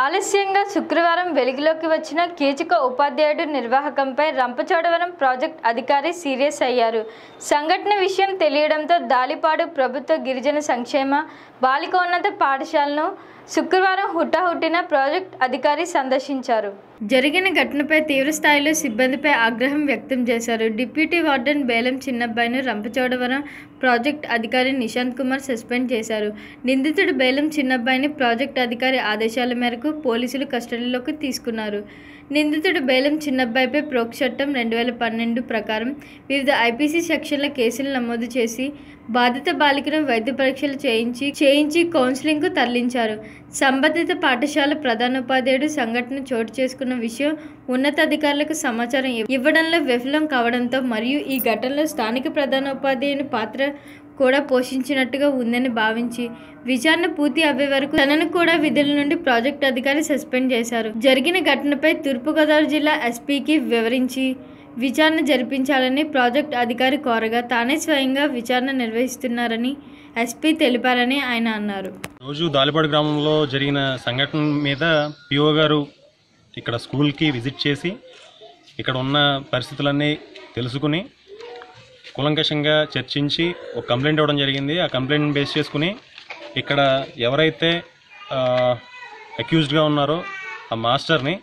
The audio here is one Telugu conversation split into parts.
ఆలస్యంగా శుక్రవారం వెలుగులోకి వచ్చిన కీచక ఉపాధ్యాయుడు నిర్వాహకంపై రంపచోడవరం ప్రాజెక్ట్ అధికారి సీరియస్ అయ్యారు. సంఘటన విషయం తెలియడంతో దాలిపాడు ప్రభుత్వ గిరిజన సంక్షేమ బాలికోన్నత పాఠశాలను శుక్రవారం హుటాహుటిన ప్రాజెక్ట్ అధికారి సందర్శించారు. జరిగిన ఘటనపై తీవ్రస్థాయిలో సిబ్బందిపై ఆగ్రహం వ్యక్తం చేశారు. డిప్యూటీ వార్డెన్ బేలం చిన్నబ్బాయిను రంపచోడవరం ప్రాజెక్ట్ అధికారి నిశాంత్ కుమార్ సస్పెండ్ చేశారు. నిందితుడు బేలం చిన్నబ్బాయిని ప్రాజెక్ట్ అధికారి ఆదేశాల మేరకు పోలీసులు కస్టడీలోకి తీసుకున్నారు. నిందితుడు బేలం చిన్నబ్బాయిపై ప్రోక్ చట్టం రెండు వేల పన్నెండు ప్రకారం వివిధ ఐపీసీ సెక్షన్ల కేసులు నమోదు చేసి బాధిత బాలికను వైద్య పరీక్షలు చేయించి చేయించి కౌన్సిలింగ్కు తరలించారు. సంబంధిత పాఠశాల ప్రధానోపాధ్యాయుడు సంఘటన చోటు చేసుకున్న విషయం ఉన్నతాధికారులకు సమాచారం ఇవ్వడంలో విఫలం కావడంతో మరియు ఈ ఘటనలో స్థానిక ప్రధానోపాధ్యాయుని పాత్ర కూడా పోషించినట్టుగా ఉందని భావించి విచారణ పూర్తి అయ్యే వరకు తనను కూడా విధుల నుండి ప్రాజెక్ట్ అధికారి సస్పెండ్ చేశారు. జరిగిన ఘటనపై తూర్పుగోదావరి జిల్లా ఎస్పీకి వివరించి విచారణ జరిపించాలని ప్రాజెక్ట్ అధికారి కోరగా తానే స్వయంగా విచారణ నిర్వహిస్తున్నారని ఎస్పీ తెలిపారని ఆయన అన్నారు. రోజు దాలిపాడు గ్రామంలో జరిగిన సంఘటన మీద పిఓ గారు ఇక్కడ స్కూల్కి విజిట్ చేసి ఇక్కడ ఉన్న పరిస్థితులన్నీ తెలుసుకుని కూలంకషంగా చర్చించి ఒక కంప్లైంట్ ఇవ్వడం జరిగింది. ఆ కంప్లైంట్ బేస్ చేసుకుని ఇక్కడ ఎవరైతే అక్యూజ్డ్గా ఉన్నారో ఆ మాస్టర్ని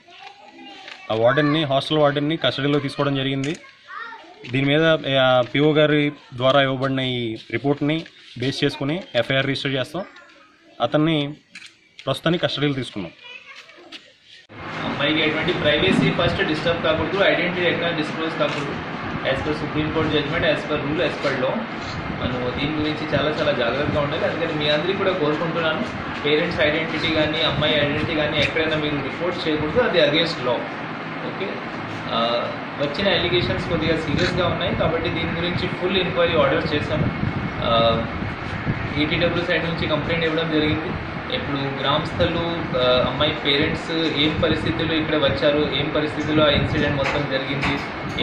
ఆ వార్డెన్ని హాస్టల్ వార్డెన్ని కస్టడీలో తీసుకోవడం జరిగింది. దీని మీద పిఓ గారి ద్వారా ఇవ్వబడిన ఈ రిపోర్ట్ని బేస్ చేసుకుని ఎఫ్ఐఆర్ రిజిస్టర్ చేస్తాం. అతన్ని ప్రస్తుతానికి కస్టడీలో తీసుకున్నాం. పైగా ఎటువంటి ప్రైవసీ ఫస్ట్ డిస్టర్బ్ కాకూడదు ఐడెంటిటీ ఎక్కడ డిస్క్లోజ్ కాకూడదు. As per supreme court judgment as per rule as పర్లో మనం దీని గురించి చాలా చాలా జాగ్రత్తగా ఉండాలి. అందుకని మీ అందరికీ కూడా కోరుకుంటున్నాను. పేరెంట్స్ ఐడెంటిటీ కానీ అమ్మాయి ఐడెంటిటీ కానీ ఎక్కడైనా మీరు రిపోర్ట్ చేయకూడదు. అది అగేన్స్ట్ లా ఓకే? వచ్చిన అలిగేషన్స్ కొద్దిగా సీరియస్గా ఉన్నాయి. కాబట్టి దీని గురించి ఫుల్ ఎంక్వైరీ ఆర్డర్ చేశాము ఈటీడబ్ల్యూ సైడ్ నుంచి కంప్లైంట్ ఇవ్వడం జరిగింది. ఇప్పుడు గ్రామస్థలు అమ్మాయి పేరెంట్స్ ఏం పరిస్థితుల్లో ఇక్కడ వచ్చారు ఏం పరిస్థితుల్లో ఆ ఇన్సిడెంట్ మొత్తం జరిగింది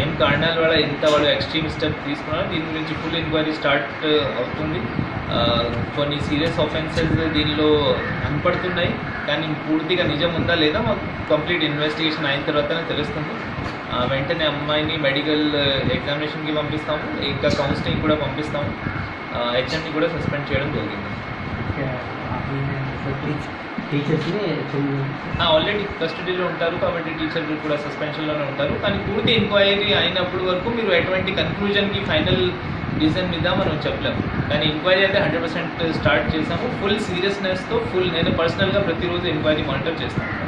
ఏం కారణాల వల్ల ఎంత వాళ్ళు ఎక్స్ట్రీమ్ స్టెప్ తీసుకున్నారు దీని గురించి ఫుల్ ఎంక్వైరీ స్టార్ట్ అవుతుంది. కొన్ని సీరియస్ ఆఫెన్సెస్ దీనిలో కనపడుతున్నాయి కానీ పూర్తిగా నిజం ఉందా లేదా మాకు కంప్లీట్ ఇన్వెస్టిగేషన్ అయిన తర్వాతనే తెలుస్తుంది. వెంటనే అమ్మాయిని మెడికల్ ఎగ్జామినేషన్కి పంపిస్తాము ఇంకా కౌన్సిలింగ్ కూడా పంపిస్తాము. హెచ్ఎంని కూడా సస్పెండ్ చేయడం జరిగింది. టీచర్స్ని ఆల్రెడీ కస్టడీలో ఉంటారు కాబట్టి టీచర్ కూడా సస్పెన్షన్లోనే ఉంటారు. కానీ పూర్తి ఎంక్వైరీ అయినప్పుడు వరకు మీరు ఎటువంటి కన్క్లూజన్కి ఫైనల్ రీజన్ మీద మనం చెప్పలేము. కానీ ఎంక్వైరీ అయితే హండ్రెడ్ పర్సెంట్ స్టార్ట్ చేసాము. ఫుల్ సీరియస్నెస్తో ఫుల్ నేను పర్సనల్గా ప్రతిరోజు ఎంక్వైరీ మానిటర్ చేస్తాను.